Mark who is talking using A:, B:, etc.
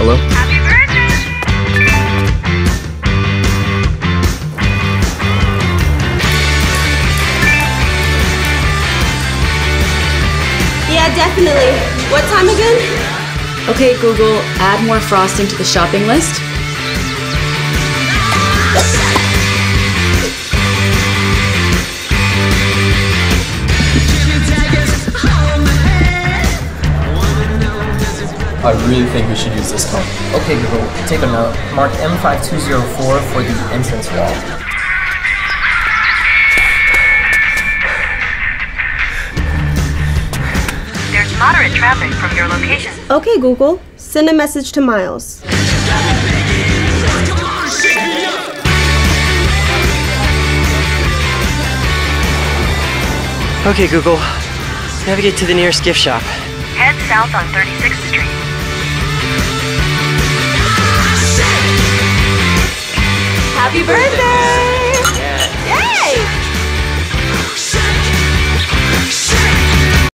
A: Hello? Happy birthday! Yeah, definitely. What time again?
B: Okay, Google, add more frosting to the shopping list.
C: I really think we should use this cone.
D: Okay, Google, take a note. Mark M5204 for the entrance wall.
E: There's moderate traffic from your location.
A: Okay, Google, send a message to Miles.
F: Okay, Google. Navigate to the nearest gift shop.
E: Head south on 36th Street.
A: Happy birthday!